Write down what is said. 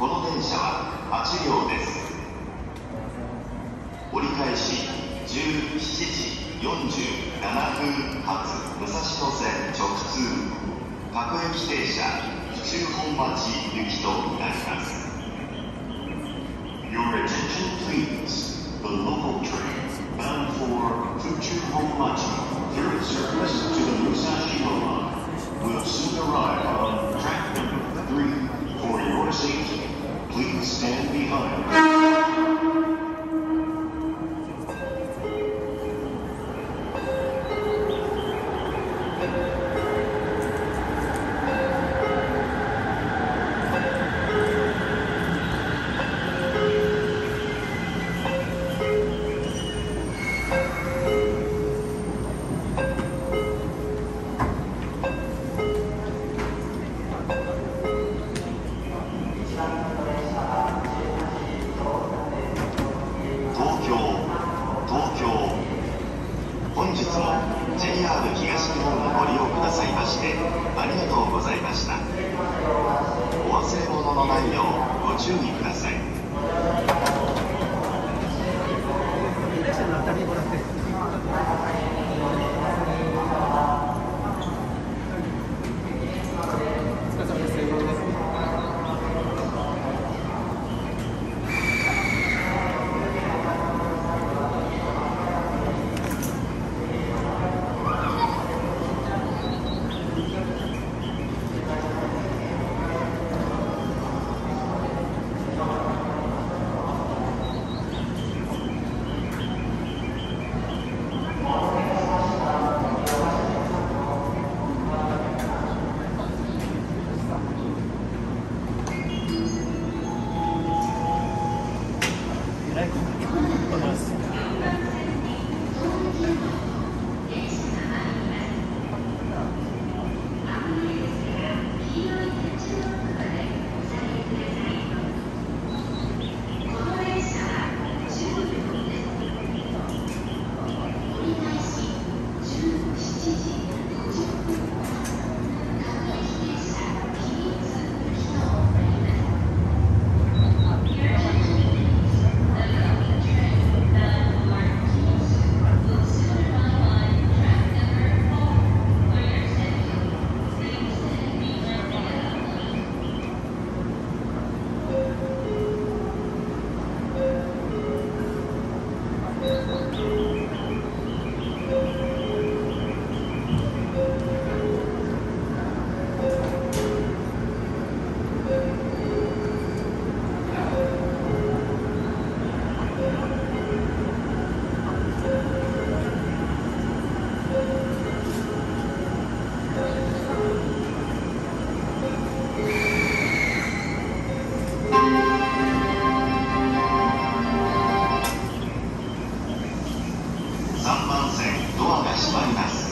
この電車は8両です。折り返し17時47分発武蔵野線直通各駅停車府中本町行きとなります。Your attention please the local train JR 東日本をご利用くださいましてありがとうございましたお忘れ物のないようご注意ください 線ドアが閉まります。